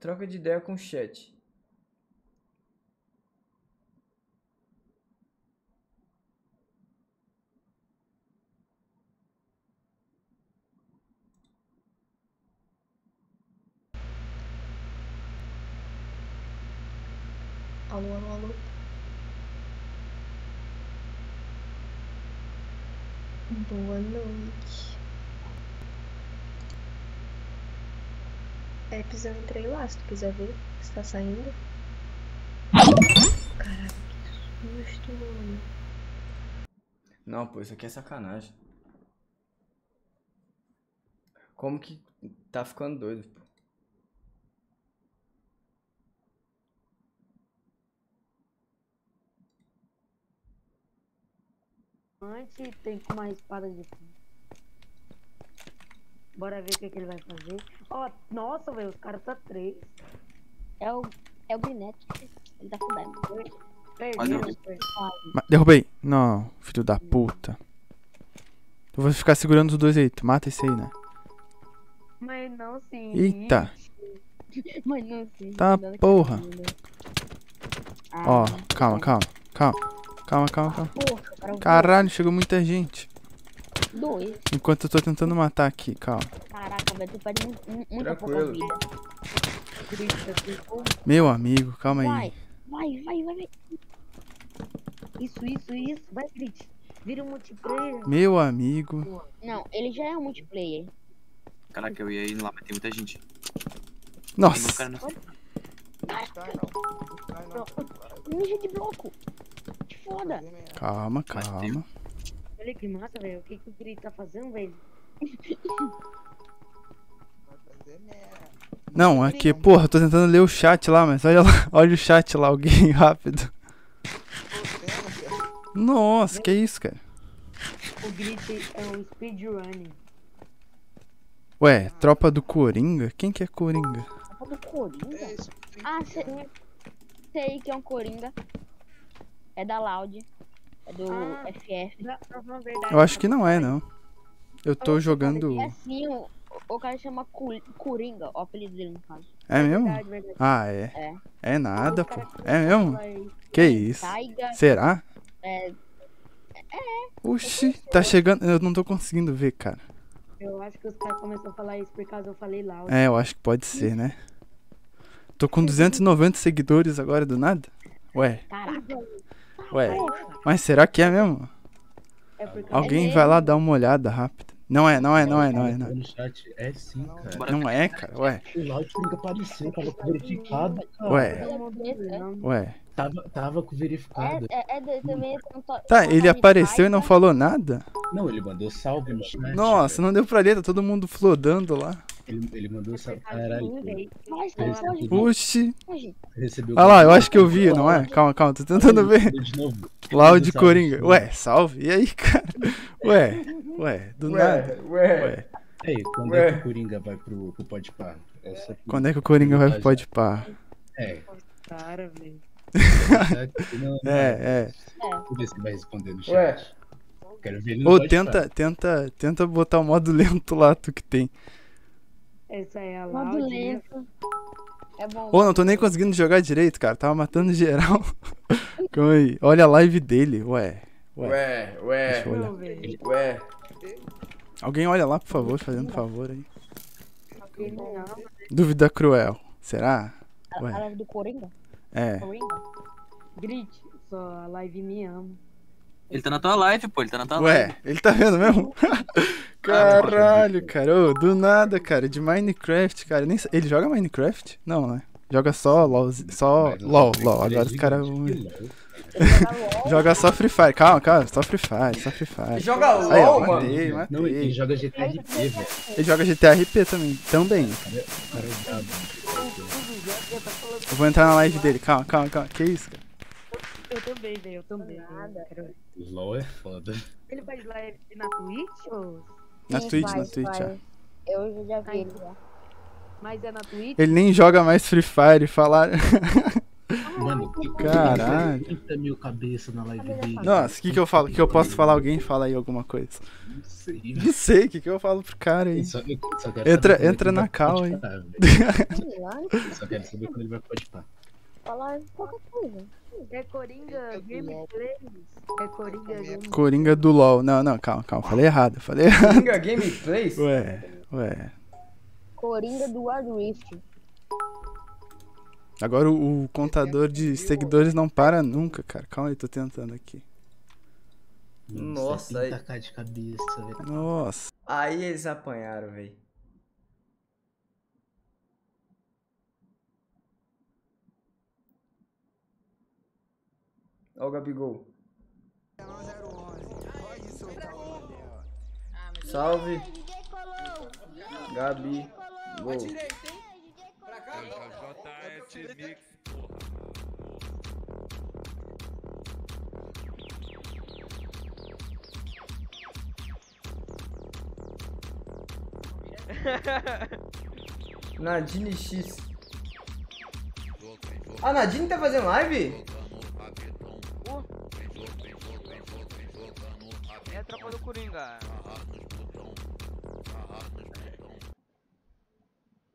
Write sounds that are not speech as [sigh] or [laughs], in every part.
Troca de ideia com o chat. Alô, alô, alô. Boa noite. Eps, eu entrei lá, se tu quiser ver. Se tá saindo. Caraca, que susto, mano. Não, pô, isso aqui é sacanagem. Como que tá ficando doido, pô? Antes tem com uma espada de fogo. Bora ver o que, que ele vai fazer. Ó, nossa, velho, os caras tá três. É o, é o Grinete. Ele tá. Perderam, Olha. perderam. Ma- Derrubei. Não, filho da puta. Eu vou ficar segurando os dois aí. Tu mata esse aí, né? Mas não, sim. Eita. Mas não sei. Tá, porra. né? Ó, Ah, calma, calma. Calma. Calma, calma, calma. Caralho, chegou muita gente. Dois. Enquanto eu tô tentando matar aqui, calma. Caraca, velho, tu perde mu- mu- muita pouca vida. Meu amigo, calma Vai, aí. vai, vai, vai, vai. Isso, isso, isso. Vai, Grit. Vira um multiplayer. Meu amigo. Não, ele já é um multiplayer. Caraca, eu ia ir lá, mas tem muita gente. Nossa. Ninja de bloco. Que foda. Calma, calma. Olha que massa, velho. O que, que o Grit tá fazendo, velho? Não, aqui, porra, eu tô tentando ler o chat lá, mas olha lá, [laughs] olha o chat lá, alguém [laughs] rápido. Nossa, que isso, cara? O Grit é um speedrunning. Ué, tropa do Coringa? Quem que é Coringa? Tropa do Coringa? Ah, sei, sei que é um Coringa. É da Loud. É do Ah. FF. Na verdade, Eu acho que não é, não. Eu tô jogando. É sim, o, o cara chama Coringa, o apelido dele no caso. É mesmo? verdade, verdade. Ah, é. É. É nada, pô. É mesmo? vai- Que isso? Taiga, Será? é, Oxi, tá chegando. Eu não tô conseguindo ver, cara. Eu acho que os caras começaram a falar isso por causa eu falei loud. É, eu acho que pode ser, né? Tô com 290 seguidores agora do nada? Ué, caraca. Ué. Mas será que é mesmo? É Alguém É vai lá dar uma olhada rápida. Não é, não é, não é, não é, não é. Chat, é sim, cara. Não é, cara, ué. O apareceu, tava com verificado, cara. Ué, não. ué. Tava, tava com verificado. É, é, é Tá, ele apareceu e não falou nada? Não, ele mandou salve no chat. Nossa, não deu pra ler, tá todo mundo flodando lá. Ele, ele mandou salve. Caralho, recebeu. Olha lá, eu acho que eu vi, não é? Calma, calma, tô tentando ver. De novo. [laughs] Loud Mandou salve, Coringa. Ué, salve. E aí, cara? [laughs] Ué, ué, do nada. Ué, ué. Ué, novo. Ei, quando Ué. é que o Coringa vai pro, pro? Essa aqui. quando é que o Coringa vai pro Pode Pá? É, Cara, velho. [laughs] É, é. Deixa eu ver se ele vai responder no chat. Ué. Quero ver ele no Ou tenta, tenta, tenta botar o modo lento lá, tu que tem. Essa é a né? lento. É bom. Ô, não tô nem conseguindo jogar direito, cara. Tava matando geral. [laughs] Calma aí. Olha a live dele, ué. Ué. Ué, ué, Deixa eu olhar. Não, velho. ué. Alguém olha lá, por favor, fazendo favor aí. Não. Dúvida cruel. Será? A, Ué. a live do Coringa? É. Coringa? Grit, só a live me ama. Ele tá na tua live, pô. Ele tá na tua Ué, live. ele tá vendo mesmo? [laughs] Caralho, cara. Ô, do nada, cara. De Minecraft, cara. Nem... Ele joga Minecraft? Não, né? Joga só LOL. Só LOL, LOL. Agora os caras vão. [laughs] joga LOL. Só Free Fire. Calma, calma. Só Free Fire, só Free Fire. Joga Aí, ó, LOL, mano. matei, Não, ele matei. joga GTRP, velho. Ele joga GTA RP também. Também. Eu vou entrar na live dele. Calma, calma, calma. Que isso, cara? Eu também, velho. Eu também. Nada. Quero LOL é foda. Ele faz live na Twitch ou... Na Sim, Twitch, na faz, Twitch, ó. faz. Eu já vi ele já. Mas é na Twitch? Ele nem joga mais Free Fire. Falaram. [laughs] Mano, Caralho. 30 mil cabeças na live dele. Nossa, o que que eu falo? que eu posso falar? Alguém fala aí alguma coisa. Não sei. [laughs] Não sei, o que que eu falo pro cara aí? Só, [laughs] eu só quero Entra- entra na cal, Eu Só quero saber quando ele vai participar. Falar qualquer coisa. É Coringa Gameplays. É Coringa Gameplays. Coringa do LoL. Não, não, calma, calma. Falei errado, falei errado. Coringa Gameplays? Ué, ué. Coringa do Wild Rift. Agora o, o contador de seguidores não para nunca, cara. Calma aí, tô tentando aqui. Nossa, aí- 70k de cabeça, velho. Nossa. Aí eles apanharam, velho. Ó o Gabigol. Salve. Gabi. Gol. [laughs] Nadine X. A Nadine tá fazendo live?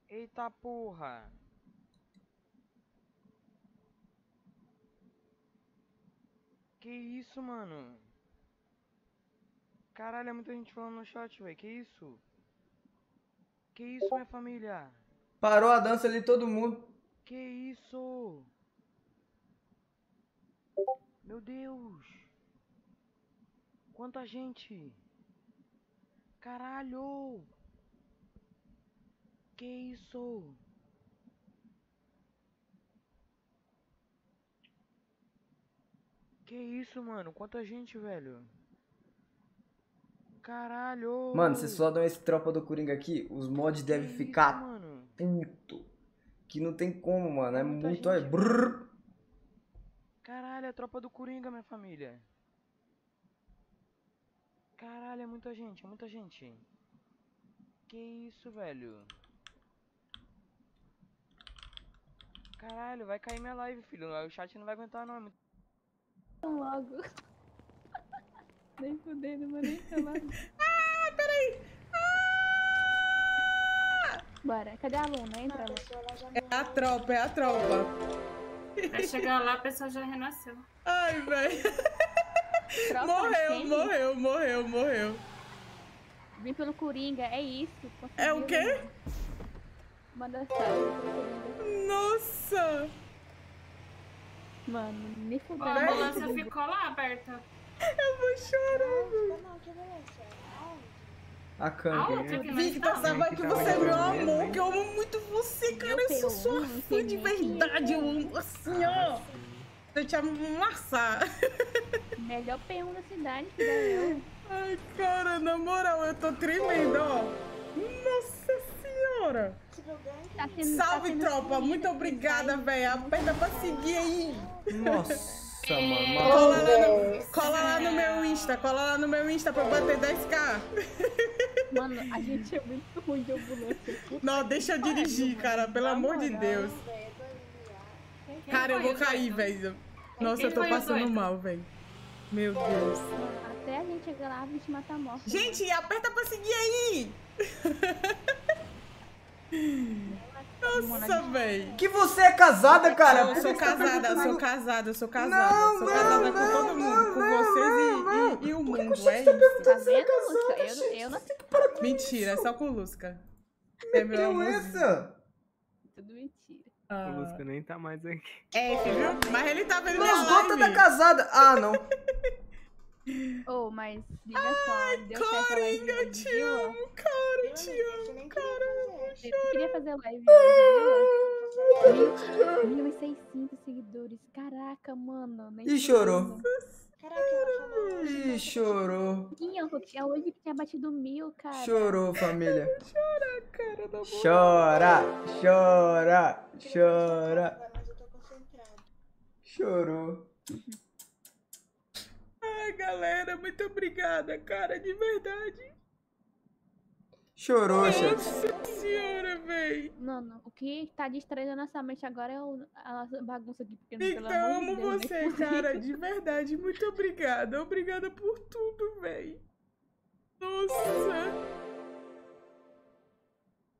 Eita porra. Que isso, mano? Caralho, é muita gente falando no chat, velho. Que isso? Que isso, minha família? Parou a dança ali todo mundo. Que isso? Meu Deus! Quanta gente! Caralho! Que isso? Que isso, mano? Quanta gente, velho? Caralho! Mano, vocês só dão esse tropa do Coringa aqui, os mods Que devem ficar mano? puto. Que não tem como, mano. É É muita muito. Olha, gente, brrr. Caralho, é a tropa do Coringa, minha família. Caralho, é muita gente, é muita gente. Que isso, velho? Caralho, vai cair minha live, filho. O chat não vai aguentar, não. É muito... Logo. [laughs] Nem fudendo, mas nem logo. [laughs] Ah, peraí! Bora, cadê a Luna? Entra, Luna. É a tropa, é a tropa. [laughs] Vai chegar lá, a pessoa já renasceu. Ai, velho. Tropa, Morreu, morreu, morreu, morreu. Vim pelo Coringa, é isso. É o quê? Manda. Nossa! Mano, me fudeu. A ambulância ficou lá aberta. Eu vou chorar. A Kang. Que Victor, estamos? sabe que você é meu amor, que eu amo muito você, cara. Eu sou sua fã de verdade. Eu amo assim, ó. Eu te amassar. [laughs] Melhor P1 da cidade, que dá eu. Ai, cara, na moral, eu tô tremendo, ó. Nossa senhora. Tá sendo- Salve, tá tropa. seguida Muito obrigada, velho. Aperta pra seguir aí. Nossa, mano. Cola lá, no, cola lá no meu Insta, cola lá no meu Insta pra bater 10k. Mano, a gente é muito ruim de ambulância. [laughs] Não, deixa eu dirigir, cara, pelo amor de Deus. Cara, eu vou cair, velho. Nossa, eu tô passando mal, velho. Meu Deus. Até a gente chegar lá, a gente mata a morte. Gente, aperta pra seguir aí. [laughs] Nossa, velho. Que você é casada, cara? Eu sou tá casada, eu sou isso? casada, eu sou casada. Não, sou não, casada com não, todo mundo, não, com não, vocês e- não, e, e, o Por que mundo, você é tá isso. perguntando Tá é casada? Eu, gente? eu não sei Mentira, é só com o Lusca. É meu essa? tudo mentira. Ah, O Lusca nem tá mais aqui. É, viu? Mas ele tá vendo gota live. da casada. Ah, não. [laughs] Ô, mas liga só, deu certo a live Coringa, eu te amo, cara, eu te amo, cara. Eu queria fazer live hoje, viu? Mil- 1.600 seguidores. Caraca, mano. Nem Ih, chorou. Fudendo. Ih, chorou. Tinha, tinha hoje que tinha batido mil, cara. Chorou, família. [laughs] Cara, na boa. Chora, chora, chora. Chorou. Ai, galera, muito obrigada, cara, de verdade. Chorou. Nossa senhora, véi. Não, não. O que tá distraindo nossa mente agora é o- a nossa bagunça aqui. Porque, Victor, pelo de amo Deus, nem você, fudendo. cara. De verdade. Muito obrigada. Obrigada por tudo, véi. Nossa.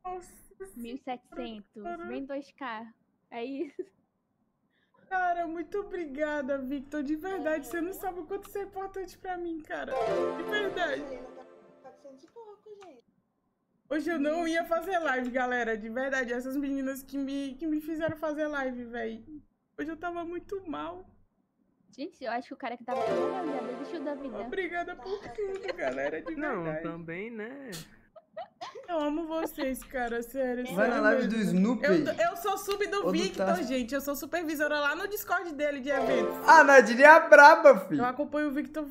Nossa. 1700. Vem 2k. É isso. Cara, muito obrigada, Victor. De verdade, você não sabe o quanto isso é importante pra mim, cara. De verdade. Hoje eu não ia fazer live, galera. De verdade, essas meninas que me, que me fizeram fazer live, véi. Hoje eu tava muito mal. Gente, eu acho que o cara que tava já desistiu da vida. Obrigada por tudo, galera. De Não, verdade. também, né? Eu amo vocês, cara, sério. Vai na sério live do mesmo. Snoopy. Eu, eu sou sub do Ou do Victor, gente. Eu sou supervisora lá no Discord dele de eventos. Ah, Nadine é a braba, Eu filho. acompanho o Victor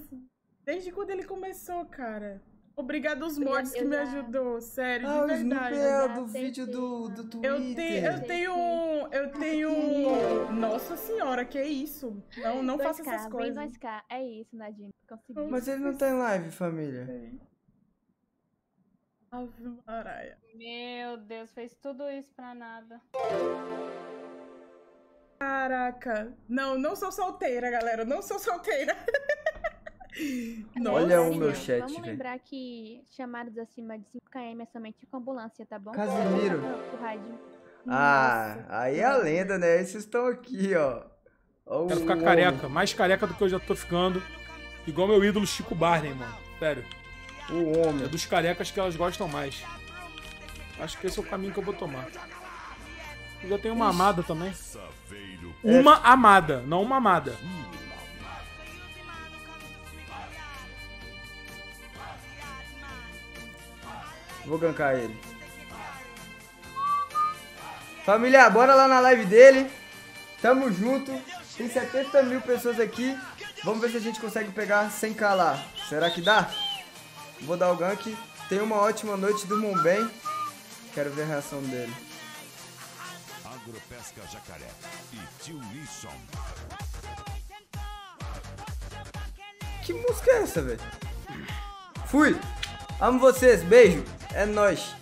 desde quando ele começou, cara. Obrigado aos mods que me já- ajudou, sério, Ah, de verdade. é já do vídeo do, do. Twitter. Eu tenho, eu tenho um, eu tenho um... Nossa senhora, que isso? Não, não faça 2K, essas vem coisas. 2k. É isso, Nadine. Conseguiu. Mas ele não tá em live, família. Ave Maria. Meu Deus, fez tudo isso pra nada. Caraca. Não, não sou solteira, galera. Não sou solteira. [laughs] Olha Nossa. o meu chat, Vamos velho. lembrar que chamados acima de 5km é somente com ambulância, tá bom? Casimiro. Ah, aí é a lenda, né? Esses estão aqui, ó. Ó Quero ficar careca, mais careca do que eu já tô ficando. Igual meu ídolo Chico Barney, mano. Sério. O É homem. dos carecas que elas gostam mais. Acho que esse é o caminho que eu vou tomar. Eu já tenho uma amada também. Uma amada, não uma amada. Vou gankar ele. Família, bora lá na live dele. Tamo junto. Tem 70 mil pessoas aqui. Vamos ver se a gente consegue pegar sem calar. Será que dá? Vou dar o gank. Tenha uma ótima noite, durmam bem. Quero ver a reação dele. Agropesca Jacaré e Tio Wilson. Que música é essa, velho? Fui. Amo vocês. Beijo. É nóis.